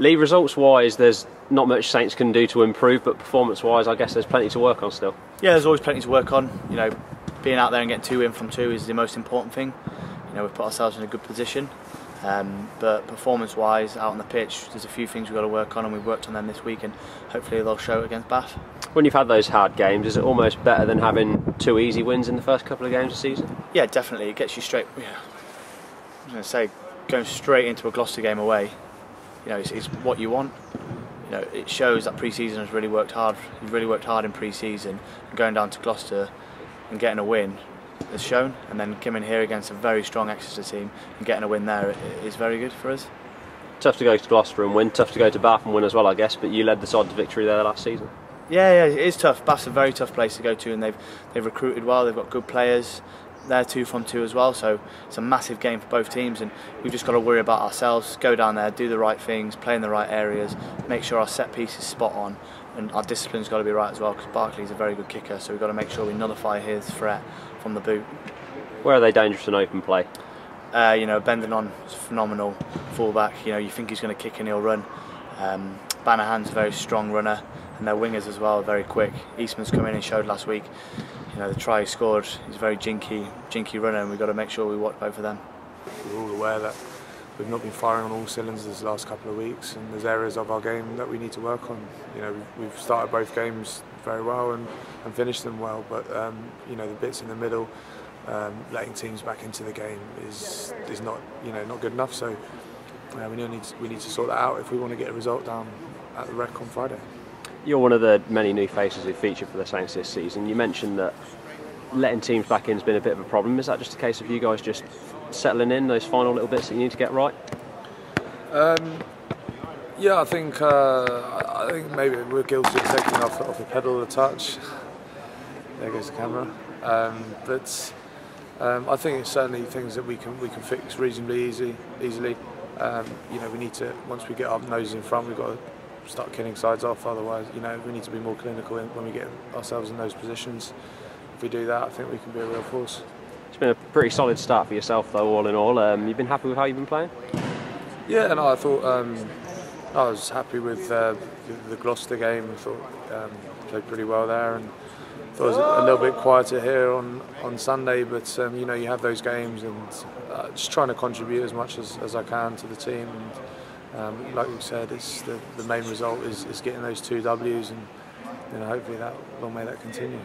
Lee, results wise, there's not much Saints can do to improve, but performance wise, I guess there's plenty to work on still. Yeah, there's always plenty to work on. You know, being out there and getting two in from two is the most important thing. You know, we've put ourselves in a good position. Um, but performance wise, out on the pitch, there's a few things we've got to work on, and we've worked on them this week, and hopefully they'll show against Bath. When you've had those hard games, is it almost better than having two easy wins in the first couple of games of the season? Yeah, definitely. It gets you straight. Yeah, I was going to say, going straight into a Gloucester game away, you know, it's, it's what you want. You know, it shows that pre-season has really worked hard. You've really worked hard in pre-season, and going down to Gloucester and getting a win has shown, and then coming here against a very strong Exeter team and getting a win there is very good for us. Tough to go to Gloucester and win, tough to go to Bath and win as well, I guess. But you led the side to victory there last season. Yeah, yeah, it is tough. Bath's a very tough place to go to, and they've they've recruited well. They've got good players. They're two from two as well, so it's a massive game for both teams, and we've just got to worry about ourselves. Go down there, do the right things, play in the right areas, make sure our set piece is spot on, and our discipline's got to be right as well. Because Barkley's a very good kicker, so we've got to make sure we nullify his threat from the boot. Where are they dangerous in open play? Uh, you know, Abendanon is phenomenal fullback. You know, you think he's going to kick and he'll run. Um, Banahan's a very strong runner, and their wingers as well, are very quick. Eastmond's come in and showed last week. You know, the try he scored, he's a very jinky, jinky runner, and we've got to make sure we watch both of them. We're all aware that we've not been firing on all cylinders this last couple of weeks, and there's areas of our game that we need to work on. You know, we've, started both games very well and, and finished them well, but um, you know, the bits in the middle um, letting teams back into the game is is not you know not good enough. So uh, we need to, we need to sort that out if we want to get a result down at the Rec on Friday. You're one of the many new faces who featured for the Saints this season. You mentioned that letting teams back in has been a bit of a problem. Is that just a case of you guys just settling in those final little bits that you need to get right? Um, yeah, I think uh, I think maybe we're guilty of taking off, off the pedal a touch. There goes the camera. Um, but um, I think it's certainly things that we can we can fix reasonably easy easily. Um, you know, we need to once we get our noses in front, we've got to start killing sides off. Otherwise, you know, we need to be more clinical when we get ourselves in those positions. If we do that, I think we can be a real force. It's been a pretty solid start for yourself, though. All in all, um, you've been happy with how you've been playing. Yeah, no, I thought um, I was happy with uh, the, Gloucester game. I thought um, played pretty well there and thought it was a little bit quieter here on, on Sunday, but um, you know you have those games and uh, just trying to contribute as much as, as I can to the team. And um, like you said, it's the, the main result is, is getting those two Ws, and you know hopefully that will make that continue.